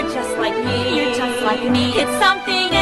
You're just like me. You're just like me. It's something.